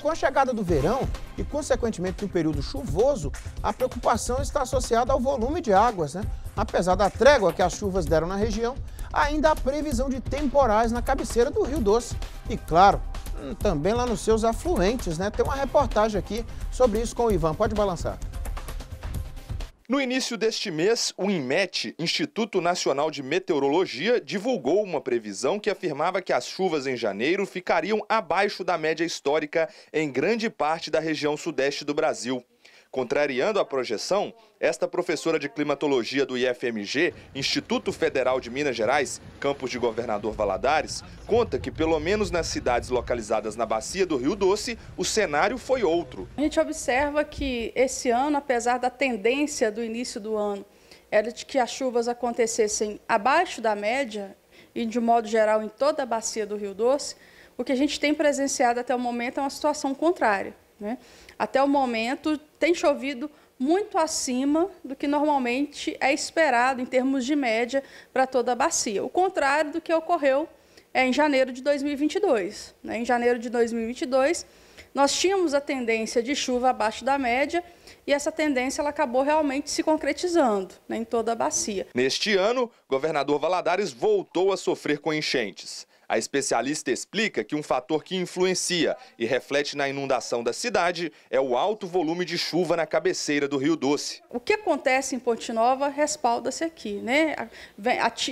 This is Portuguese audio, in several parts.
Com a chegada do verão e, consequentemente, do período chuvoso, a preocupação está associada ao volume de águas. Né? Apesar da trégua que as chuvas deram na região, ainda há previsão de temporais na cabeceira do Rio Doce. E, claro, hum, também lá nos seus afluentes. Né? Tem uma reportagem aqui sobre isso com o Ivan. Pode balançar. No início deste mês, o INMET, Instituto Nacional de Meteorologia, divulgou uma previsão que afirmava que as chuvas em janeiro ficariam abaixo da média histórica em grande parte da região sudeste do Brasil. Contrariando a projeção, esta professora de climatologia do IFMG, Instituto Federal de Minas Gerais, campus de Governador Valadares, conta que pelo menos nas cidades localizadas na bacia do Rio Doce, o cenário foi outro. A gente observa que esse ano, apesar da tendência do início do ano, era de que as chuvas acontecessem abaixo da média e de modo geral em toda a bacia do Rio Doce, o que a gente tem presenciado até o momento é uma situação contrária. Né? Até o momento, tem chovido muito acima do que normalmente é esperado em termos de média para toda a bacia. O contrário do que ocorreu é, em janeiro de 2022. Né? Em janeiro de 2022, nós tínhamos a tendência de chuva abaixo da média e essa tendência ela acabou realmente se concretizando né, em toda a bacia. Neste ano, governador Valadares voltou a sofrer com enchentes. A especialista explica que um fator que influencia e reflete na inundação da cidade é o alto volume de chuva na cabeceira do Rio Doce. O que acontece em Ponte Nova respalda-se aqui, né?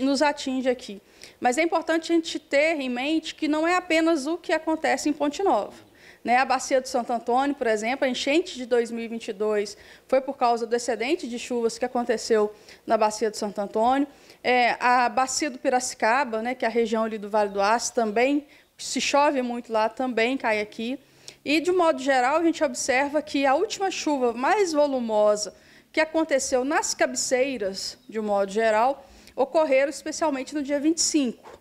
nos atinge aqui. Mas é importante a gente ter em mente que não é apenas o que acontece em Ponte Nova. Né? A bacia do Santo Antônio, por exemplo, a enchente de 2022 foi por causa do excedente de chuvas que aconteceu na bacia do Santo Antônio. É, a bacia do Piracicaba, né, que é a região ali do Vale do Aço, também, se chove muito lá, também cai aqui. E, de modo geral, a gente observa que a última chuva mais volumosa que aconteceu nas cabeceiras, de um modo geral, ocorreram especialmente no dia 25.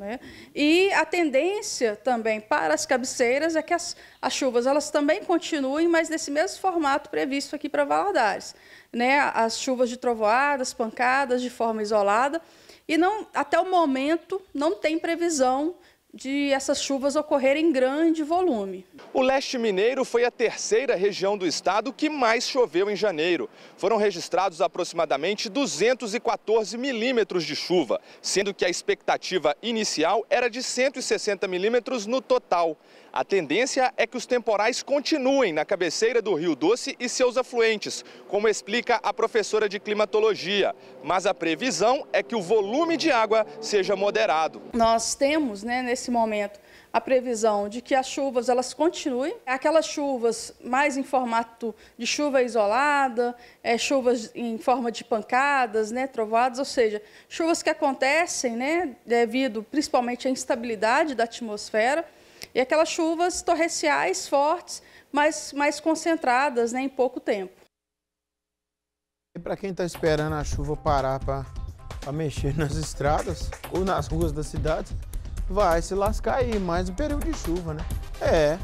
Né? E a tendência também para as cabeceiras é que as, as chuvas elas também continuem, mas nesse mesmo formato previsto aqui para Valadares. Né? As chuvas de trovoadas, pancadas de forma isolada, e não, até o momento não tem previsão de essas chuvas ocorrerem em grande volume. O leste mineiro foi a terceira região do estado que mais choveu em janeiro. Foram registrados aproximadamente 214 milímetros de chuva, sendo que a expectativa inicial era de 160 milímetros no total. A tendência é que os temporais continuem na cabeceira do Rio Doce e seus afluentes, como explica a professora de climatologia. Mas a previsão é que o volume de água seja moderado. Nós temos, né, nesse momento, a previsão de que as chuvas elas continuem, aquelas chuvas mais em formato de chuva isolada, é, chuvas em forma de pancadas, né, trovadas, ou seja, chuvas que acontecem né, devido principalmente à instabilidade da atmosfera, e aquelas chuvas torrenciais fortes, mas mais concentradas né, em pouco tempo. E para quem está esperando a chuva parar para mexer nas estradas ou nas ruas da cidade, vai se lascar aí mais um período de chuva, né? É.